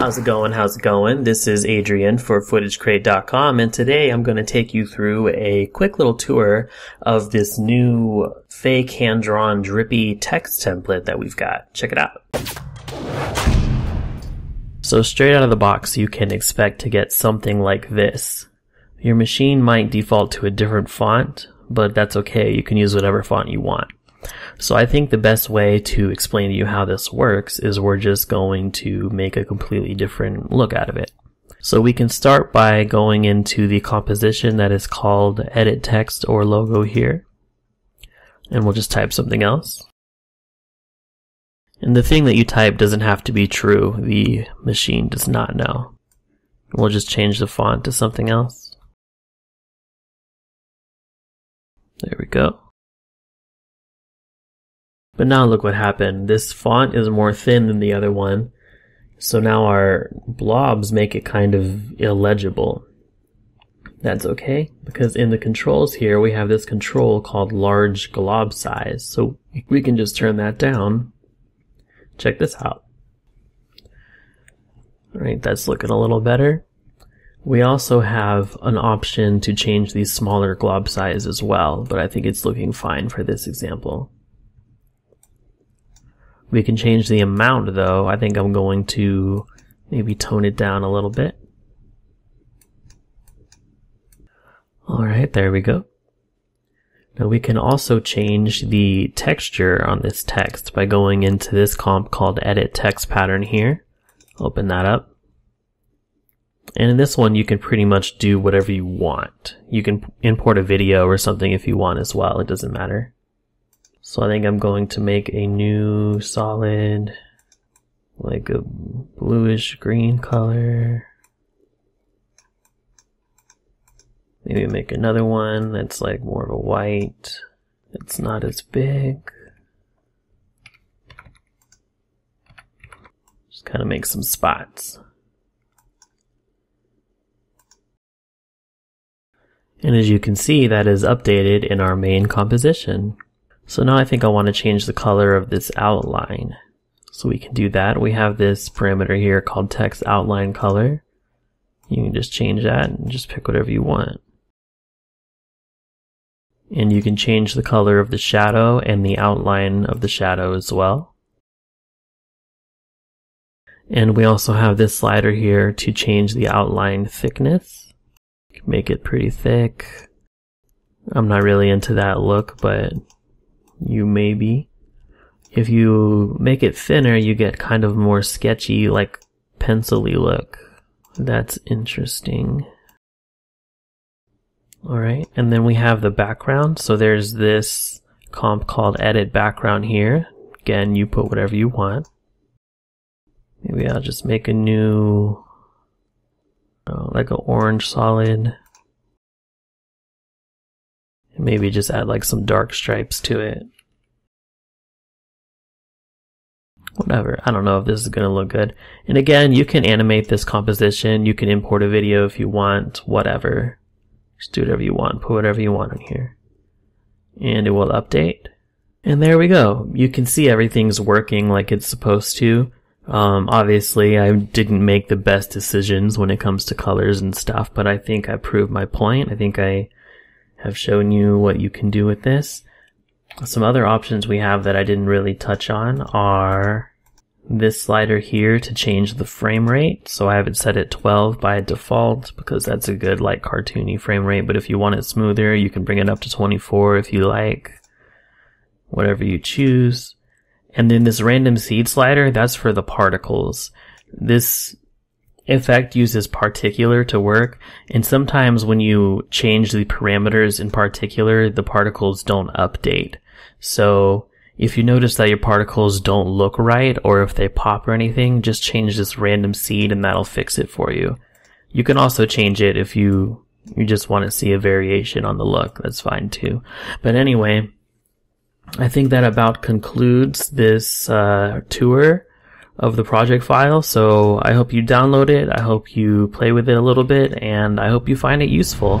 How's it going? How's it going? This is Adrian for FootageCrate.com, and today I'm going to take you through a quick little tour of this new fake hand-drawn drippy text template that we've got. Check it out. So straight out of the box, you can expect to get something like this. Your machine might default to a different font, but that's okay. You can use whatever font you want. So I think the best way to explain to you how this works is we're just going to make a completely different look out of it. So we can start by going into the composition that is called edit text or logo here. And we'll just type something else. And the thing that you type doesn't have to be true. The machine does not know. We'll just change the font to something else. There we go. But now look what happened. This font is more thin than the other one. So now our blobs make it kind of illegible. That's okay, because in the controls here, we have this control called large glob size. So we can just turn that down. Check this out. Alright, that's looking a little better. We also have an option to change the smaller glob size as well, but I think it's looking fine for this example. We can change the amount though. I think I'm going to maybe tone it down a little bit. Alright, there we go. Now we can also change the texture on this text by going into this comp called edit text pattern here. Open that up. And in this one you can pretty much do whatever you want. You can import a video or something if you want as well, it doesn't matter. So I think I'm going to make a new solid, like a bluish green color. Maybe make another one that's like more of a white. It's not as big. Just kind of make some spots. And as you can see, that is updated in our main composition. So now I think I want to change the color of this outline. So we can do that. We have this parameter here called text outline color. You can just change that and just pick whatever you want. And you can change the color of the shadow and the outline of the shadow as well. And we also have this slider here to change the outline thickness. Make it pretty thick. I'm not really into that look, but you may be. If you make it thinner, you get kind of more sketchy, like pencily look. That's interesting. Alright, and then we have the background. So there's this comp called edit background here. Again, you put whatever you want. Maybe I'll just make a new, oh, like an orange solid. Maybe just add like some dark stripes to it. Whatever. I don't know if this is going to look good. And again, you can animate this composition. You can import a video if you want. Whatever. Just do whatever you want. Put whatever you want in here. And it will update. And there we go. You can see everything's working like it's supposed to. Um, obviously, I didn't make the best decisions when it comes to colors and stuff, but I think I proved my point. I think I have shown you what you can do with this. Some other options we have that I didn't really touch on are this slider here to change the frame rate. So I have it set at 12 by default because that's a good like cartoony frame rate. But if you want it smoother, you can bring it up to 24 if you like, whatever you choose. And then this random seed slider, that's for the particles. This effect uses particular to work, and sometimes when you change the parameters in particular, the particles don't update. So if you notice that your particles don't look right, or if they pop or anything, just change this random seed and that'll fix it for you. You can also change it if you you just want to see a variation on the look. That's fine too. But anyway, I think that about concludes this uh, tour of the project file. So I hope you download it. I hope you play with it a little bit and I hope you find it useful.